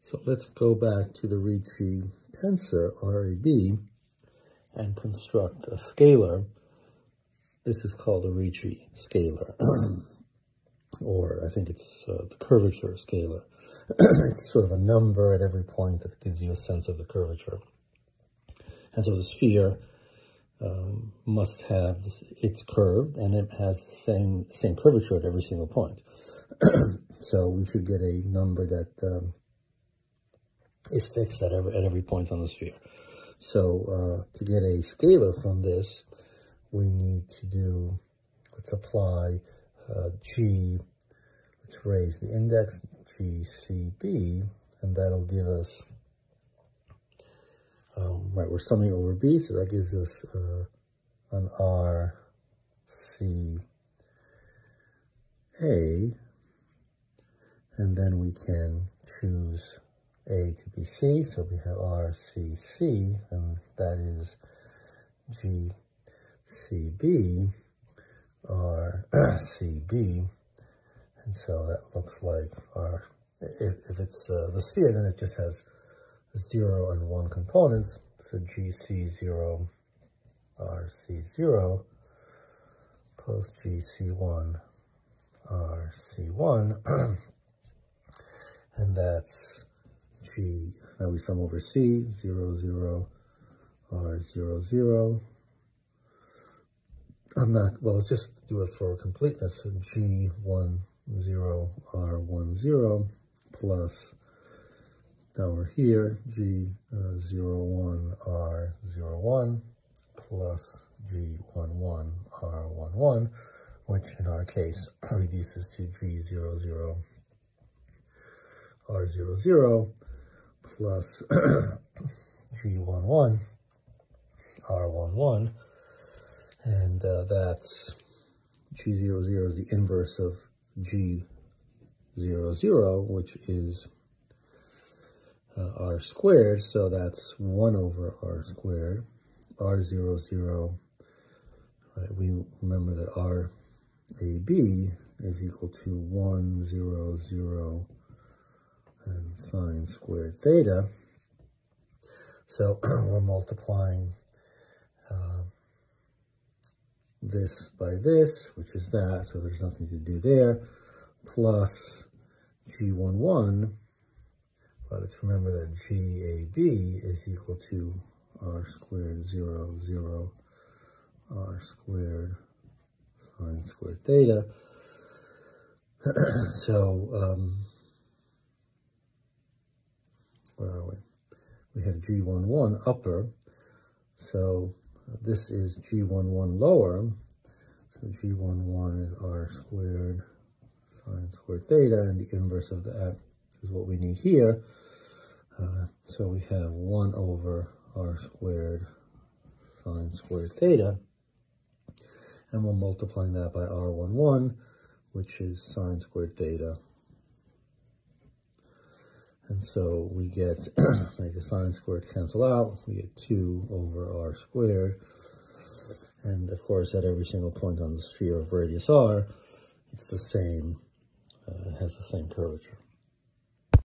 So let's go back to the Ricci tensor, RAB, and construct a scalar. This is called a Ricci scalar, or I think it's uh, the curvature scalar. it's sort of a number at every point that gives you a sense of the curvature. And so the sphere um, must have, this, it's curved and it has the same, same curvature at every single point. so we should get a number that um, is fixed at every, at every point on the sphere. So uh, to get a scalar from this, we need to do, let's apply uh, G, let's raise the index GCB, and that'll give us, um, right, we're summing over B, so that gives us uh, an RCA, and then we can choose A to be C, so we have RCC, and that is GCB, RCB, and so that looks like our, if, if it's uh, the sphere, then it just has zero and one components. So GC0, RC0 plus GC1, RC1. and that's G, now we sum over C, 0, 0, R, 0, 0. I'm not, well, let's just do it for completeness. So G1, 0 R1 0 plus now we're here G uh, 0 1 R 0 1 plus G 1 1 R 1 1 which in our case reduces to G 0 0 R 0 0 plus G 1 1 R 1 1 and uh, that's G 0 0 is the inverse of G 0, 0, which is uh, r squared, so that's 1 over r squared. r 0, 0, right, we remember that r a b is equal to 1, 0, 0, and sine squared theta. So we're multiplying uh, this by this, which is that, so there's nothing to do there, plus G11, but let's remember that GAB is equal to R squared 0, 0, R squared sine squared theta. so, um, where are we? We have G11 upper, so this is G11 lower, so G11 is R squared sine squared theta, and the inverse of that is what we need here. Uh, so we have 1 over r squared sine squared theta, and we're multiplying that by r11, which is sine squared theta. And so we get, make the sine squared cancel out, we get 2 over r squared. And of course, at every single point on the sphere of radius r, it's the same uh, has the same curvature.